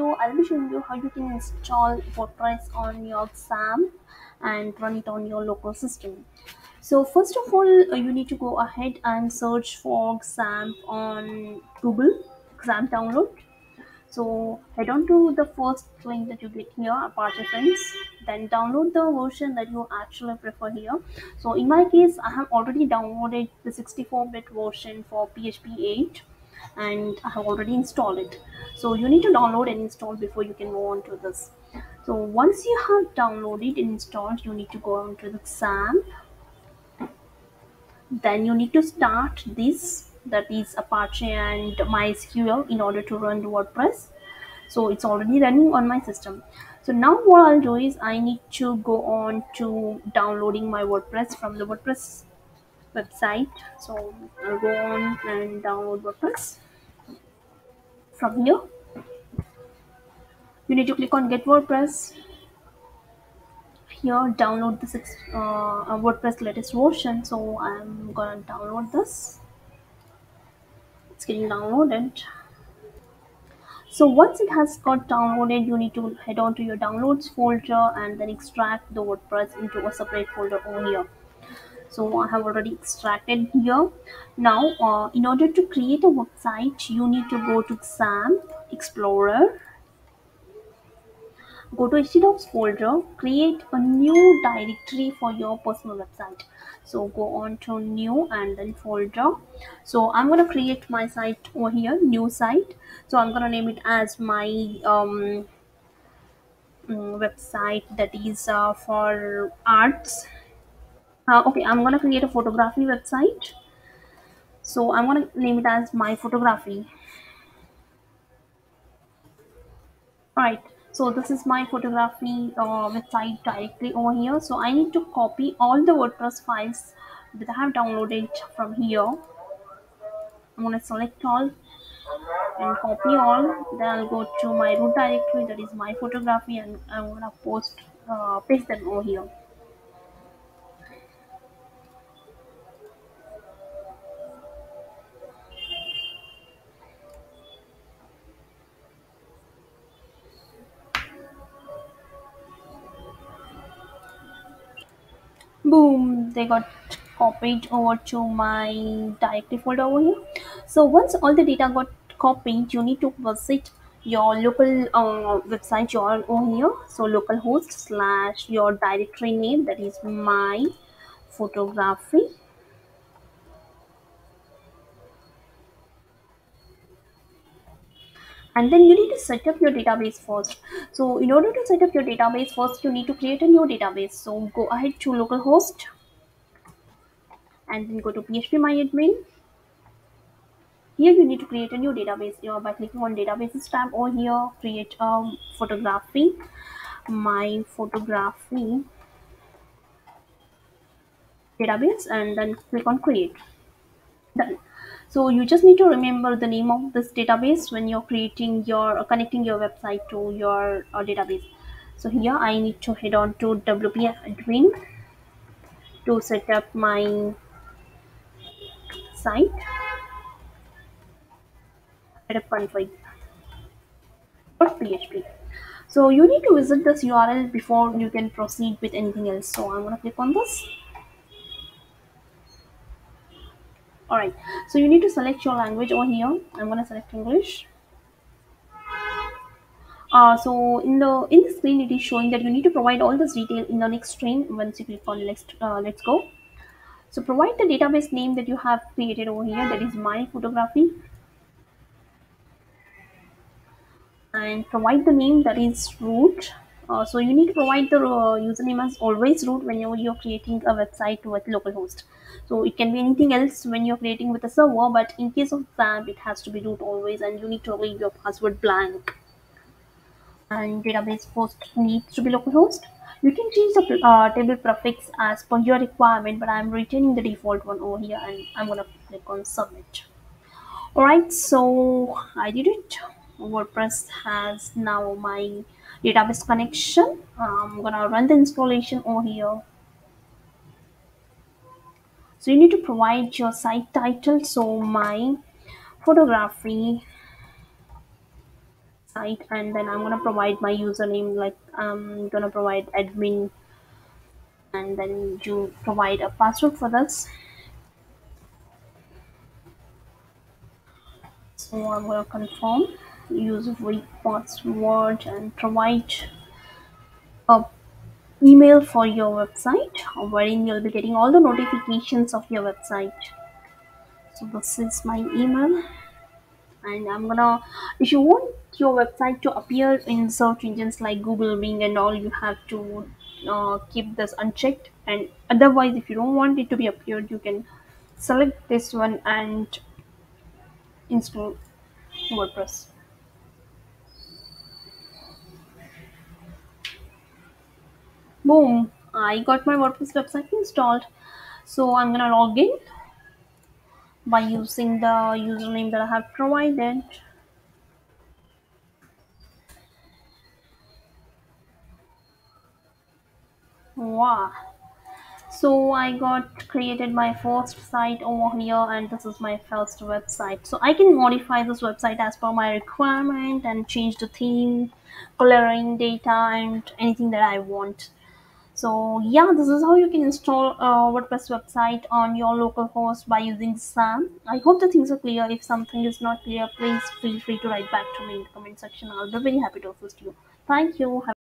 video, I'll be showing you how you can install WordPress on your XAMPP and run it on your local system. So first of all, uh, you need to go ahead and search for XAMPP on Google, XAMPP download. So head on to the first link that you get here, Apache Friends. Then download the version that you actually prefer here. So in my case, I have already downloaded the 64-bit version for PHP 8 and I have already installed it. So you need to download and install before you can move on to this. So once you have downloaded and installed, you need to go on to the XAMPP. Then you need to start this that is Apache and MySQL in order to run WordPress. So it's already running on my system. So now what I'll do is I need to go on to downloading my WordPress from the WordPress website. So I'll go on and download WordPress from here. You need to click on get WordPress. Here download this uh, WordPress latest version. So I'm gonna download this. It's getting downloaded. So once it has got downloaded you need to head on to your downloads folder and then extract the WordPress into a separate folder over here so I have already extracted here. Now uh, in order to create a website you need to go to XAMPP Explorer. Go to htdocs folder. Create a new directory for your personal website. So go on to new and then folder. So i'm going to create my site over here new site. So i'm going to name it as my um, mm, website that is uh, for arts uh, okay i'm gonna create a photography website. So i'm gonna name it as my photography. Right so this is my photography uh, website directly over here. So i need to copy all the wordpress files that i have downloaded from here. I'm gonna select all and copy all. Then i'll go to my root directory that is my photography and i'm gonna post uh, paste them over here boom. They got copied over to my directory folder over here. So once all the data got copied you need to visit your local uh, website you are over here. So localhost slash your directory name that is my photography and then you need to set up your database first. So in order to set up your database first you need to create a new database. So go ahead to localhost and then go to phpMyAdmin here you need to create a new database. Know, by clicking on databases tab over here create a photography. My photography database and then click on create. Done so you just need to remember the name of this database when you're creating your uh, connecting your website to your uh, database. So here i need to head on to wp admin to set up my site. At a config php so you need to visit this url before you can proceed with anything else. So i'm going to click on this all right so you need to select your language over here. I'm going to select english. Uh, so in the in the screen it is showing that you need to provide all this detail in the next screen once you click on next uh, let's go. So provide the database name that you have created over here that is my photography. And provide the name that is root uh, so you need to provide the uh, username as always root whenever you're creating a website with localhost. So it can be anything else when you're creating with a server but in case of XAMPP it has to be root always and you need to leave your password blank. And database host needs to be localhost. You can change the uh, table prefix as per your requirement but i'm retaining the default one over here and i'm gonna click on submit. All right so i did it wordpress has now my database connection. I'm gonna run the installation over here. So you need to provide your site title so my photography site and then I'm gonna provide my username like I'm gonna provide admin and then you provide a password for this. So I'm gonna confirm, use weak password and provide a email for your website wherein you'll be getting all the notifications of your website. So this is my email and I'm gonna if you want your website to appear in search engines like Google, Bing, and all, you have to uh, keep this unchecked. And otherwise, if you don't want it to be appeared, you can select this one and install WordPress. Boom! I got my WordPress website installed. So I'm gonna log in by using the username that I have provided. Wow! so i got created my first site over here and this is my first website so i can modify this website as per my requirement and change the theme coloring data and anything that i want so yeah this is how you can install a wordpress website on your local host by using XAMPP. I hope the things are clear. If something is not clear please feel free to write back to me in the comment section. I'll be very happy to assist you. Thank you. Have